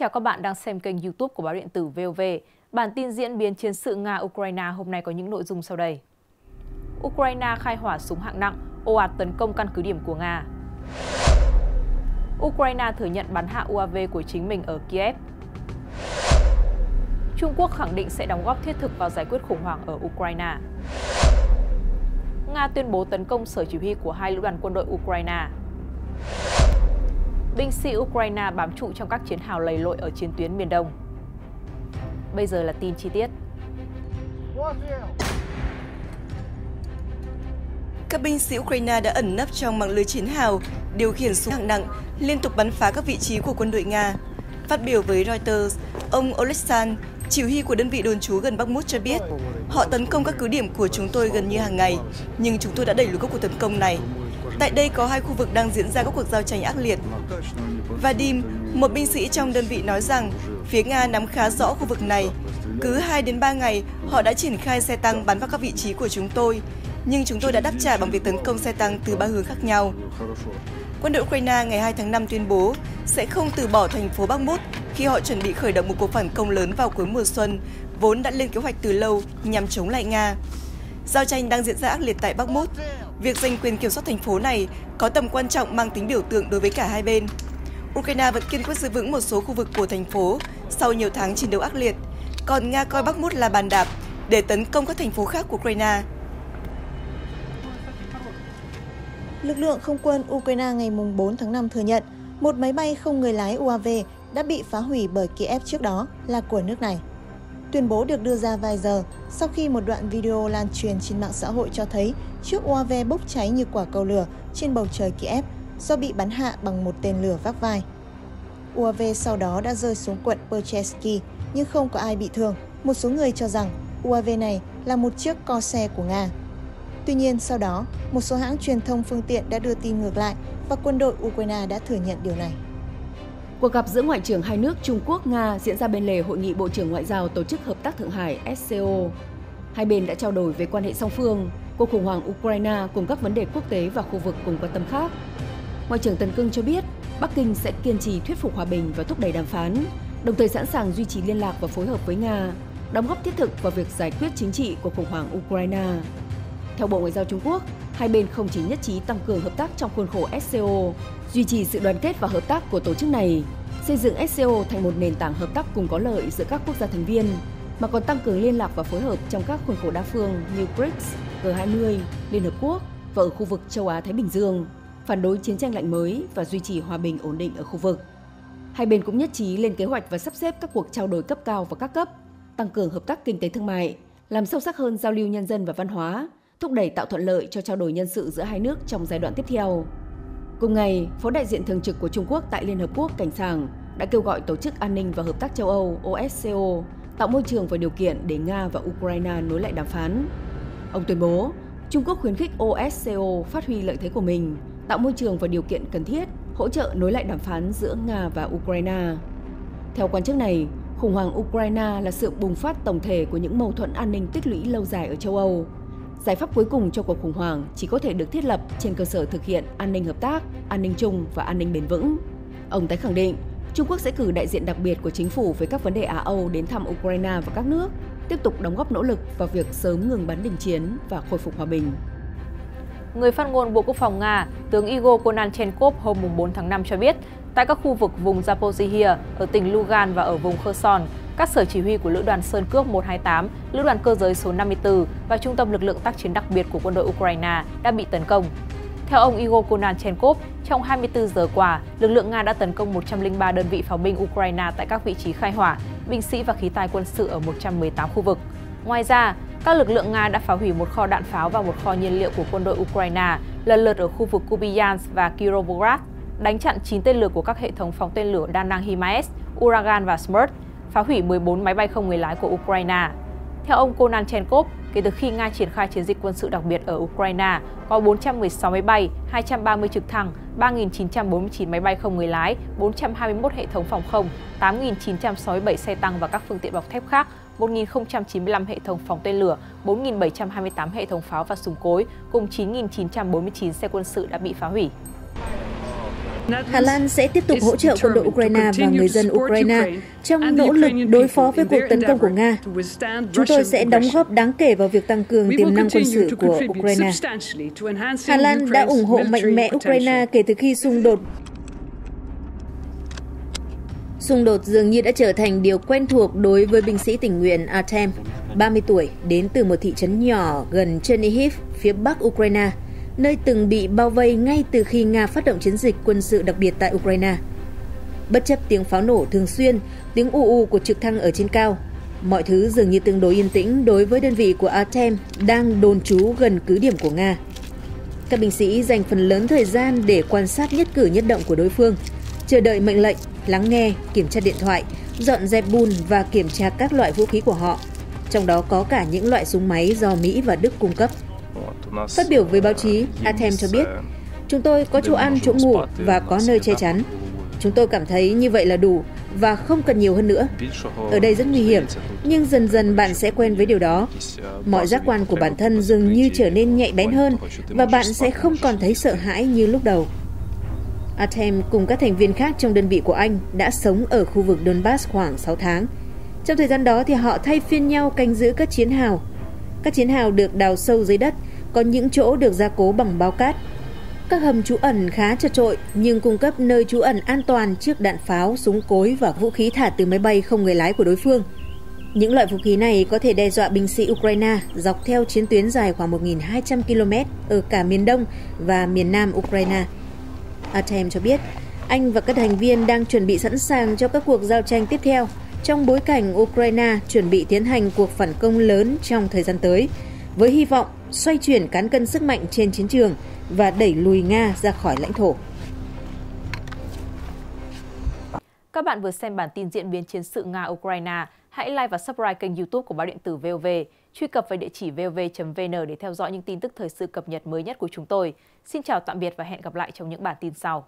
chào các bạn đang xem kênh YouTube của báo điện tử VOV. Bản tin diễn biến chiến sự Nga-Ukraine hôm nay có những nội dung sau đây. Ukraine khai hỏa súng hạng nặng, ồ ạt tấn công căn cứ điểm của Nga. Ukraine thừa nhận bắn hạ UAV của chính mình ở Kiev. Trung Quốc khẳng định sẽ đóng góp thiết thực vào giải quyết khủng hoảng ở Ukraine. Nga tuyên bố tấn công sở chỉ huy của hai lữ đoàn quân đội Ukraine. Binh sĩ Ukraine bám trụ trong các chiến hào lầy lội ở chiến tuyến miền Đông. Bây giờ là tin chi tiết. Các binh sĩ Ukraine đã ẩn nấp trong mạng lưới chiến hào, điều khiển súng hạng nặng, liên tục bắn phá các vị trí của quân đội Nga. Phát biểu với Reuters, ông Oleksandr, chỉ huy của đơn vị đồn trú gần Bakhmut cho biết, họ tấn công các cứ điểm của chúng tôi gần như hàng ngày, nhưng chúng tôi đã đẩy lùi các cuộc tấn công này. Tại đây có hai khu vực đang diễn ra các cuộc giao tranh ác liệt. Vadim, một binh sĩ trong đơn vị nói rằng phía Nga nắm khá rõ khu vực này. Cứ 2 đến 3 ngày, họ đã triển khai xe tăng bắn vào các vị trí của chúng tôi, nhưng chúng tôi đã đáp trả bằng việc tấn công xe tăng từ ba hướng khác nhau. Quân đội Ukraine ngày 2 tháng 5 tuyên bố sẽ không từ bỏ thành phố Bakhmut khi họ chuẩn bị khởi động một cuộc phản công lớn vào cuối mùa xuân, vốn đã lên kế hoạch từ lâu nhằm chống lại Nga. Giao tranh đang diễn ra ác liệt tại Bakhmut. Việc giành quyền kiểm soát thành phố này có tầm quan trọng mang tính biểu tượng đối với cả hai bên. Ukraine vẫn kiên quyết giữ vững một số khu vực của thành phố sau nhiều tháng chiến đấu ác liệt, còn Nga coi Bakhmut là bàn đạp để tấn công các thành phố khác của Ukraine. Lực lượng không quân Ukraine ngày 4 tháng 5 thừa nhận một máy bay không người lái UAV đã bị phá hủy bởi Kiev trước đó là của nước này. Tuyên bố được đưa ra vài giờ sau khi một đoạn video lan truyền trên mạng xã hội cho thấy chiếc UAV bốc cháy như quả cầu lửa trên bầu trời Kiev do bị bắn hạ bằng một tên lửa vác vai. UAV sau đó đã rơi xuống quận Perchesky nhưng không có ai bị thương. Một số người cho rằng UAV này là một chiếc co xe của Nga. Tuy nhiên, sau đó, một số hãng truyền thông phương tiện đã đưa tin ngược lại và quân đội Ukraine đã thừa nhận điều này. Cuộc gặp giữa Ngoại trưởng hai nước Trung Quốc Nga diễn ra bên lề Hội nghị Bộ trưởng Ngoại giao Tổ chức Hợp tác Thượng Hải SCO. Hai bên đã trao đổi về quan hệ song phương, cuộc khủng hoảng Ukraine cùng các vấn đề quốc tế và khu vực cùng quan tâm khác. Ngoại trưởng Tần Cương cho biết, Bắc Kinh sẽ kiên trì thuyết phục hòa bình và thúc đẩy đàm phán, đồng thời sẵn sàng duy trì liên lạc và phối hợp với Nga, đóng góp thiết thực vào việc giải quyết chính trị của khủng hoảng Ukraine. Theo Bộ Ngoại giao Trung Quốc, hai bên không chỉ nhất trí tăng cường hợp tác trong khuôn khổ SCO, duy trì sự đoàn kết và hợp tác của tổ chức này, xây dựng SCO thành một nền tảng hợp tác cùng có lợi giữa các quốc gia thành viên, mà còn tăng cường liên lạc và phối hợp trong các khuôn khổ đa phương như BRICS, G20, Liên Hợp Quốc và ở khu vực châu Á-Thái Bình Dương, phản đối chiến tranh lạnh mới và duy trì hòa bình ổn định ở khu vực. Hai bên cũng nhất trí lên kế hoạch và sắp xếp các cuộc trao đổi cấp cao và các cấp, tăng cường hợp tác kinh tế thương mại, làm sâu sắc hơn giao lưu nhân dân và văn hóa, thúc đẩy tạo thuận lợi cho trao đổi nhân sự giữa hai nước trong giai đoạn tiếp theo. Cùng ngày, Phó đại diện thường trực của Trung Quốc tại Liên Hợp Quốc Cảnh Sàng đã kêu gọi Tổ chức An ninh và Hợp tác châu Âu OSCE tạo môi trường và điều kiện để Nga và Ukraine nối lại đàm phán. Ông tuyên bố, Trung Quốc khuyến khích OSCE phát huy lợi thế của mình, tạo môi trường và điều kiện cần thiết, hỗ trợ nối lại đàm phán giữa Nga và Ukraine. Theo quan chức này, khủng hoảng Ukraine là sự bùng phát tổng thể của những mâu thuẫn an ninh tích lũy lâu dài ở châu Âu, Giải pháp cuối cùng cho cuộc khủng hoảng chỉ có thể được thiết lập trên cơ sở thực hiện an ninh hợp tác, an ninh chung và an ninh bền vững. Ông tái khẳng định, Trung Quốc sẽ cử đại diện đặc biệt của chính phủ về các vấn đề Á Âu đến thăm Ukraine và các nước, tiếp tục đóng góp nỗ lực vào việc sớm ngừng bắn đình chiến và khôi phục hòa bình. Người phát ngôn Bộ Quốc phòng Nga, tướng Igor Konashenkov hôm 4 tháng 5 cho biết, tại các khu vực vùng Zaporizhia, ở tỉnh Lugan và ở vùng Kherson, các sở chỉ huy của Lữ đoàn Sơn Cước 128, Lữ đoàn cơ giới số 54 và Trung tâm lực lượng tác chiến đặc biệt của quân đội Ukraine đã bị tấn công. Theo ông Igor Konanchenkov, trong 24 giờ qua, lực lượng Nga đã tấn công 103 đơn vị pháo binh Ukraine tại các vị trí khai hỏa, binh sĩ và khí tài quân sự ở 118 khu vực. Ngoài ra, các lực lượng Nga đã phá hủy một kho đạn pháo và một kho nhiên liệu của quân đội Ukraine lần lượt ở khu vực Kupiansk và Kirovograd, đánh chặn 9 tên lửa của các hệ thống phóng tên lửa đa năng HIMARS, Uragan và Smerch, phá hủy 14 máy bay không người lái của Ukraine. Theo ông Konashenkov, kể từ khi Nga triển khai chiến dịch quân sự đặc biệt ở Ukraine, có 416 máy bay, 230 trực thăng, 3.949 máy bay không người lái, 421 hệ thống phòng không, 8.967 xe tăng và các phương tiện bọc thép khác, 1.095 hệ thống phóng tên lửa, 4.728 hệ thống pháo và súng cối, cùng 9.949 xe quân sự đã bị phá hủy. Hà Lan sẽ tiếp tục hỗ trợ quân đội Ukraine và người dân Ukraine trong nỗ lực đối phó với cuộc tấn công của Nga. Chúng tôi sẽ đóng góp đáng kể vào việc tăng cường tiềm năng quân sự của Ukraine. Hà Lan đã ủng hộ mạnh mẽ Ukraine kể từ khi xung đột Xung đột dường như đã trở thành điều quen thuộc đối với binh sĩ tình nguyện Artem, 30 tuổi, đến từ một thị trấn nhỏ gần Chernihiv, phía bắc Ukraine, nơi từng bị bao vây ngay từ khi Nga phát động chiến dịch quân sự đặc biệt tại Ukraine. Bất chấp tiếng pháo nổ thường xuyên, tiếng u u của trực thăng ở trên cao, mọi thứ dường như tương đối yên tĩnh đối với đơn vị của Artem đang đồn trú gần cứ điểm của Nga. Các binh sĩ dành phần lớn thời gian để quan sát nhất cử nhất động của đối phương, chờ đợi mệnh lệnh, lắng nghe, kiểm tra điện thoại, dọn dẹp bùn và kiểm tra các loại vũ khí của họ, trong đó có cả những loại súng máy do Mỹ và Đức cung cấp. Phát biểu với báo chí, Athem cho biết, chúng tôi có chỗ ăn, chỗ ngủ và có nơi che chắn. Chúng tôi cảm thấy như vậy là đủ và không cần nhiều hơn nữa. Ở đây rất nguy hiểm, nhưng dần dần bạn sẽ quen với điều đó. Mọi giác quan của bản thân dường như trở nên nhạy bén hơn và bạn sẽ không còn thấy sợ hãi như lúc đầu. Artem cùng các thành viên khác trong đơn vị của anh đã sống ở khu vực Donbass khoảng 6 tháng. Trong thời gian đó thì họ thay phiên nhau canh giữ các chiến hào. Các chiến hào được đào sâu dưới đất, có những chỗ được gia cố bằng bao cát. Các hầm trú ẩn khá chật trội nhưng cung cấp nơi trú ẩn an toàn trước đạn pháo, súng cối và vũ khí thả từ máy bay không người lái của đối phương. Những loại vũ khí này có thể đe dọa binh sĩ Ukraine dọc theo chiến tuyến dài khoảng 1.200 km ở cả miền đông và miền nam Ukraine. Artem cho biết anh và các thành viên đang chuẩn bị sẵn sàng cho các cuộc giao tranh tiếp theo trong bối cảnh Ukraine chuẩn bị tiến hành cuộc phản công lớn trong thời gian tới, với hy vọng xoay chuyển cán cân sức mạnh trên chiến trường và đẩy lùi Nga ra khỏi lãnh thổ. Các bạn vừa xem bản tin diễn biến chiến sự Nga-Ukraine. Hãy like và subscribe kênh youtube của Báo Điện tử VOV. Truy cập về địa chỉ vov.vn để theo dõi những tin tức thời sự cập nhật mới nhất của chúng tôi. Xin chào, tạm biệt và hẹn gặp lại trong những bản tin sau.